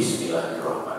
mística en Roma.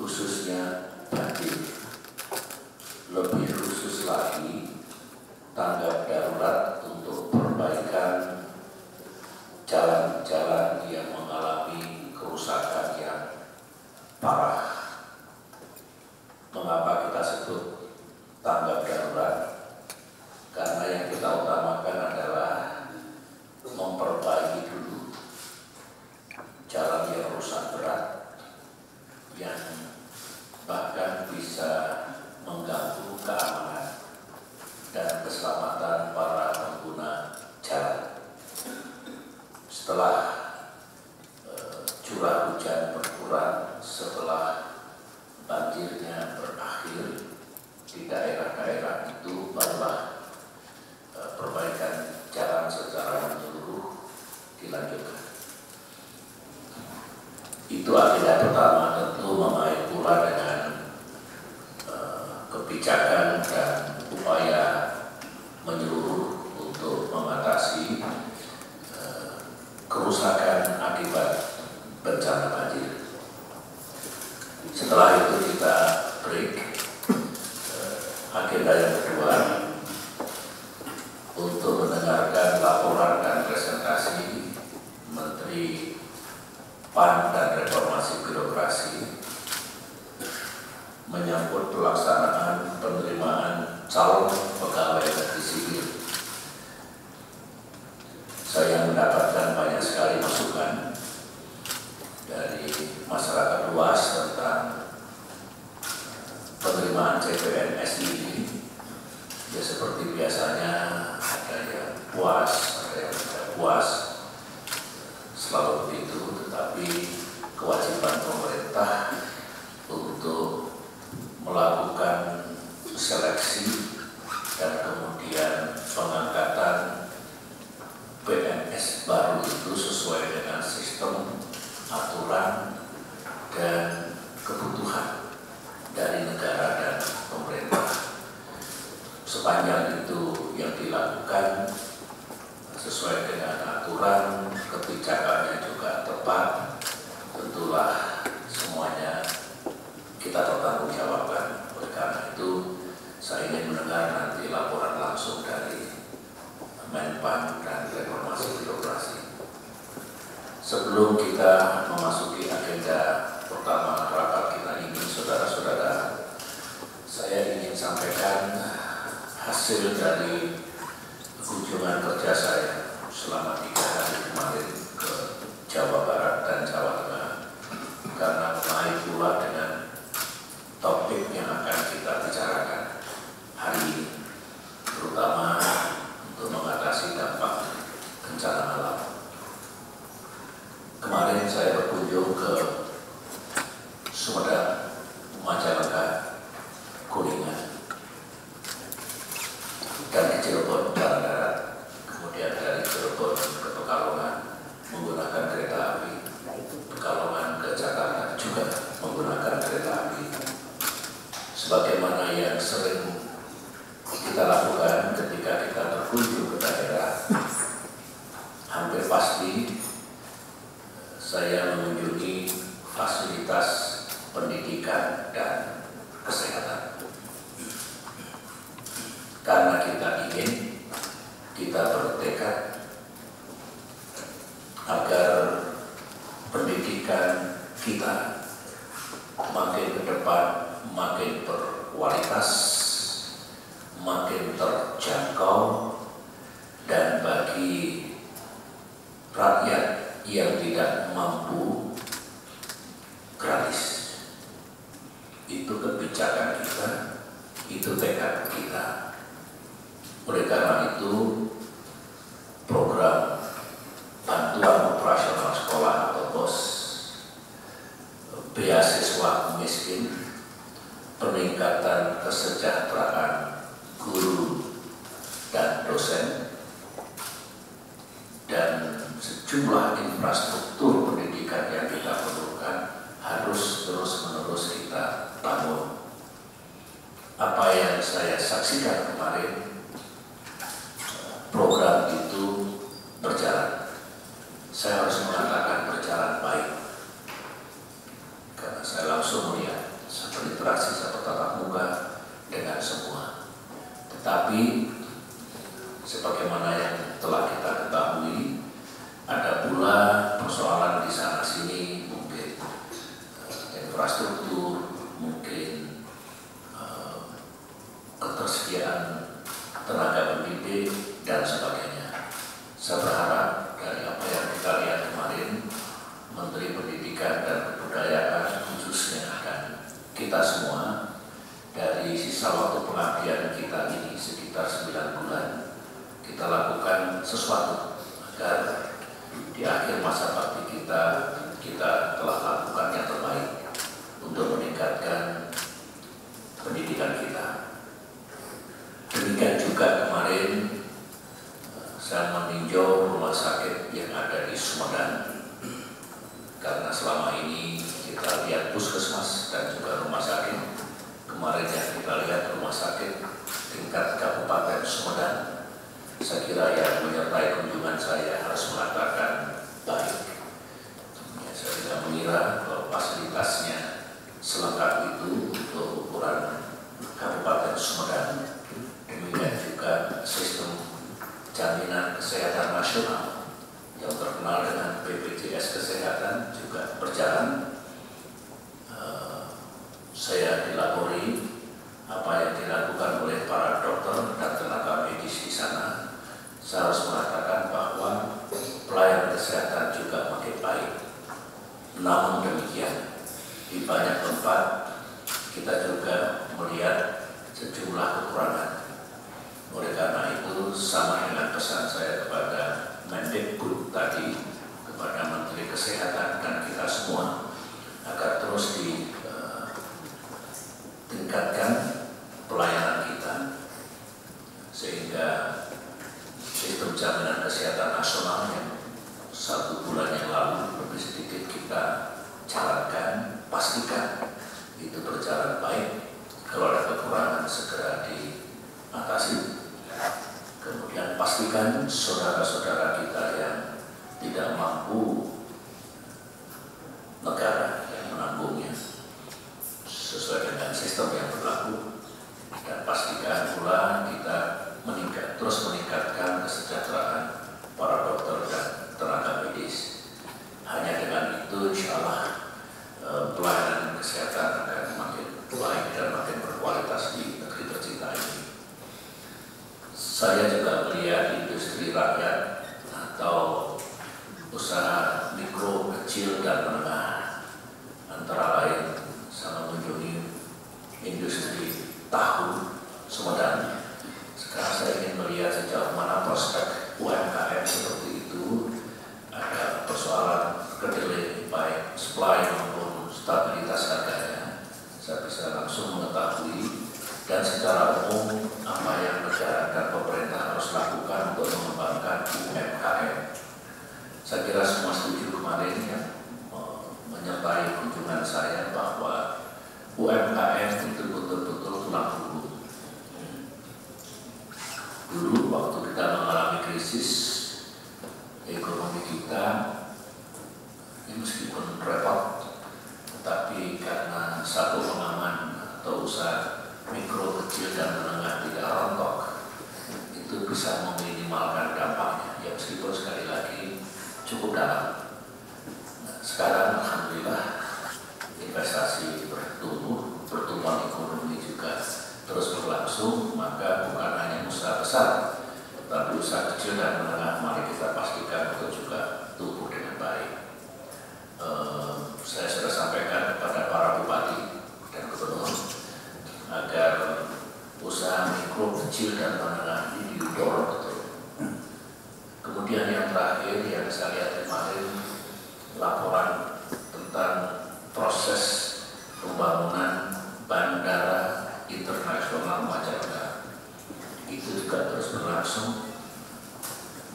khususnya bagi uh, non-done. menjalankan upaya menyeluruh untuk mengatasi eh, kerusakan akibat bencana banjir. Setelah itu kita break eh, agenda yang kedua untuk mendengarkan laporan dan presentasi Menteri PAN But it was Sebelum kita memasuki agenda pertama rapat kita ini, saudara-saudara, saya ingin sampaikan hasil dari kunjungan kerja saya selama saya berkunjung ke Sumedang. fasilitas pendidikan dan kesehatan. Karena kita ingin, kita bertekad agar pendidikan kita makin ke depan makin berkualitas, makin terjangkau, dan bagi rakyat yang tidak mampu gratis. Itu kebijakan kita, itu tekad kita. Oleh karena itu, Yang saya saksikan kemarin, program itu berjalan. Saya harus mengatakan berjalan baik. Karena saya langsung melihat, saya berinteraksi, saya bertatap muka dengan semua. Tetapi, sebagaimana yang telah kita tenaga pendidik, dan sebagainya. Saya berharap dari apa yang kita lihat kemarin, Menteri Pendidikan dan Kebudayaan khususnya dan kita semua dari sisa waktu pengabdian kita ini sekitar 9 bulan kita lakukan sesuatu agar di akhir masa bakti kita kita telah lakukan yang terbaik untuk meningkatkan pendidikan kita. Demikian juga kemarin saya meninjau rumah sakit yang ada di Sumedang. Karena selama ini kita lihat puskesmas dan juga rumah sakit. Kemarin yang kita lihat rumah sakit tingkat Kabupaten Sumedang saya kira yang menyertai kunjungan saya harus mengatakan baik. Ya, saya tidak mengira bahwa fasilitasnya selengkap itu untuk ukuran Kabupaten Sumedang demikian juga sistem jaminan kesehatan nasional yang terkenal dengan BPJS Kesehatan juga berjalan. em Deus Espírito. krisis ekonomi kita ini meskipun repot tetapi karena satu pengaman atau usaha mikro kecil dan menengah tidak rontok itu bisa meminimalkan dampaknya. Ya meskipun sekali lagi cukup dalam. Nah, sekarang Alhamdulillah investasi bertumbuh pertumbuhan ekonomi juga terus berlangsung maka bukan hanya usaha besar usaha kecil dan menengah mari kita pastikan itu juga tumbuh dengan baik. Uh, saya sudah sampaikan kepada para bupati dan gubernur agar usaha mikro kecil dan menengah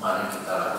mari kita uh,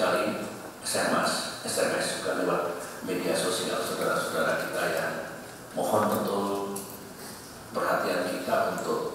sekali SMS, SMS juga lewat media sosial saudara-saudara kita yang mohon betul perhatian kita untuk